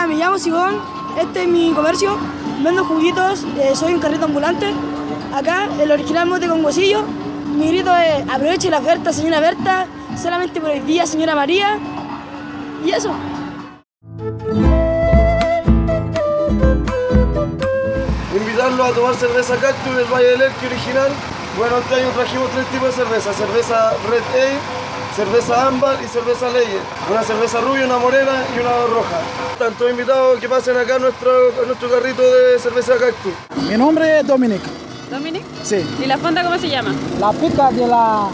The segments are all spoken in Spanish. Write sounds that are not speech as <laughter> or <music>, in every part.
Hola, me llamo Sigón, este es mi comercio, vendo juguitos, eh, soy un carrito ambulante. Acá, el original mote con huesillo. Mi grito es aproveche la oferta, señora Berta, solamente por el día, señora María. Y eso. Invitarlos a tomar cerveza Cactus del Valle del Elqui original. Bueno, este año trajimos tres tipos de cerveza, cerveza Red Ale, cerveza ámbar y cerveza Leyes. Una cerveza rubia, una morena y una roja. Están todos invitados que pasen acá a nuestro, a nuestro carrito de cerveza Cactus. Mi nombre es Dominic. Dominic. Sí. ¿Y la fonda cómo se llama? La pica de la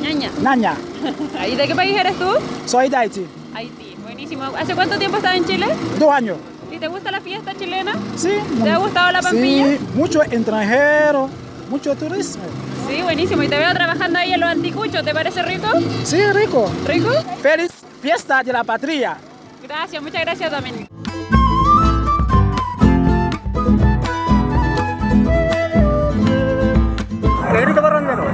Ñaña. Naña. <laughs> ¿Y de qué país eres tú? Soy de Haití. Haití. Buenísimo. ¿Hace cuánto tiempo estás en Chile? Dos años. ¿Y te gusta la fiesta chilena? Sí. ¿Te ha gustado la Pampilla? Sí, mucho extranjero, mucho turismo. Sí, buenísimo. Y te veo trabajando ahí en los anticuchos. ¿Te parece rico? Sí, rico. ¿Rico? Feliz fiesta de la patria. Gracias, muchas gracias, Dominic. Negrito Barrandero.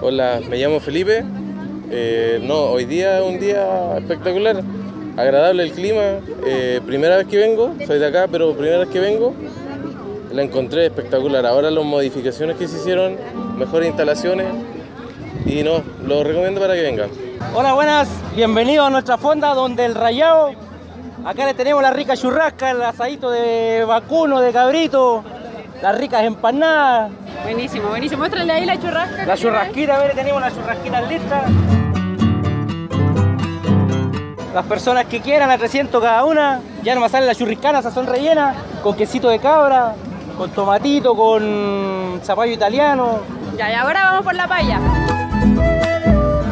Hola, me llamo Felipe. Eh, no, hoy día es un día espectacular, agradable el clima. Eh, primera vez que vengo, soy de acá, pero primera vez que vengo, la encontré espectacular. Ahora las modificaciones que se hicieron, mejores instalaciones y no, lo recomiendo para que vengan. Hola, buenas, bienvenidos a nuestra fonda donde el rayado. Acá le tenemos la rica churrasca, el asadito de vacuno, de cabrito, las ricas empanadas, Buenísimo, buenísimo. Muéstrale ahí la churrasca. la churrasquita, a ver, tenemos las churrasquitas listas. Las personas que quieran a 300 cada una, ya nomás salen las churriscanas, esas son rellenas, con quesito de cabra, con tomatito, con zapallo italiano. Ya, y ahora vamos por la paya.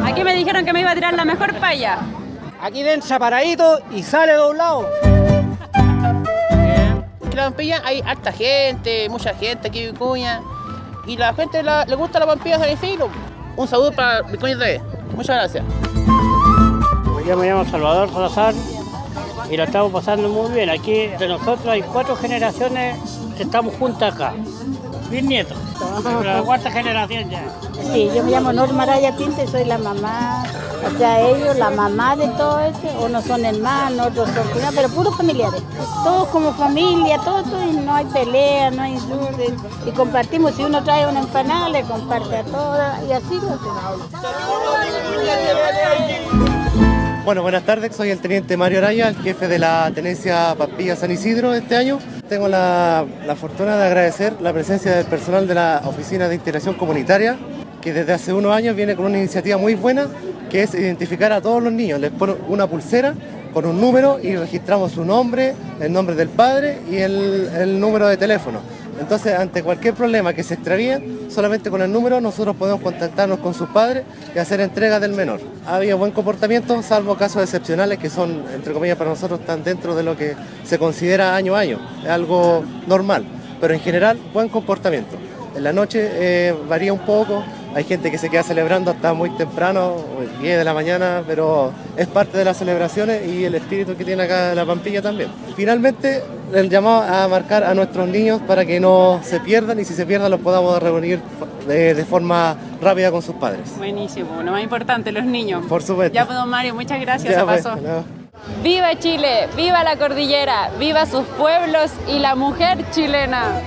Aquí me dijeron que me iba a tirar la mejor paya. Aquí dentro paradito y sale doblado. En la Pampilla hay harta gente, mucha gente aquí en Vicuña. Y la gente la- le gusta la Pampilla San Isidro. Un saludo para Vicuña TV. Muchas gracias. Yo me llamo Salvador Salazar y lo estamos pasando muy bien. Aquí de nosotros hay cuatro generaciones que estamos juntas acá. Mis nietos, la cuarta generación ya. Sí, yo me llamo Norma Araya Pinto y soy la mamá, o sea, ellos, la mamá de todo esto, unos son hermanos, otros son cuñados, pero puros familiares. Todos como familia, todos, todos, y no hay pelea, no hay insultos, y compartimos, si uno trae una empanada, le comparte a todas, y así lo hacemos. Bueno, buenas tardes, soy el teniente Mario Araya, el jefe de la tenencia Pampilla San Isidro este año. Tengo la, la fortuna de agradecer la presencia del personal de la Oficina de Integración Comunitaria, que desde hace unos años viene con una iniciativa muy buena, que es identificar a todos los niños. Les ponen una pulsera con un número y registramos su nombre, el nombre del padre y el número de teléfono. Entonces, ante cualquier problema que se extravíe, solamente con el número nosotros podemos contactarnos con sus padres y hacer entrega del menor. Ha habido buen comportamiento, salvo casos excepcionales que son, entre comillas, para nosotros están dentro de lo que se considera año a año. Es algo normal, pero en general, buen comportamiento. En la noche eh, varía un poco, hay gente que se queda celebrando hasta muy temprano, 10 de la mañana, pero es parte de las celebraciones y el espíritu que tiene acá la Pampilla también. Finalmente, el llamado a marcar a nuestros niños para que no se pierdan y si se pierdan los podamos reunir de, de forma rápida con sus padres. Buenísimo, lo más importante, los niños. Por supuesto. Ya, pues, don Mario, muchas gracias, Ya, se pues, pasó. no. Viva Chile, viva la cordillera, viva sus pueblos y la mujer chilena.